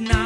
not.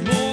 more.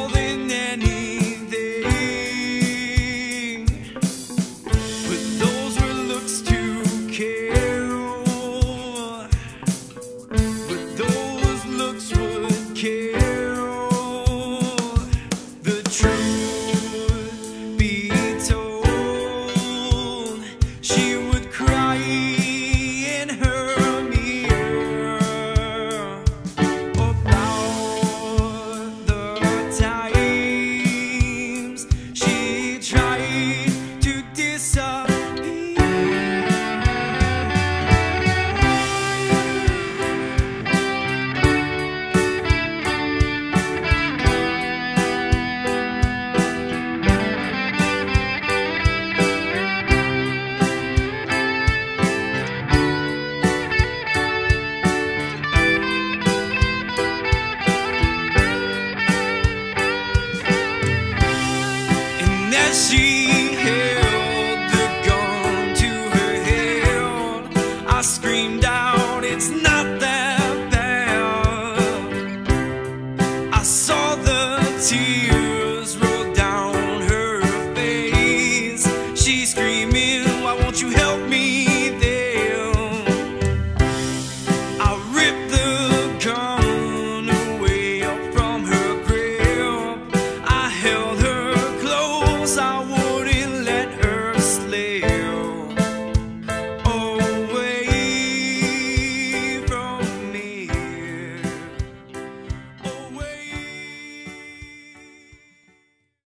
It's not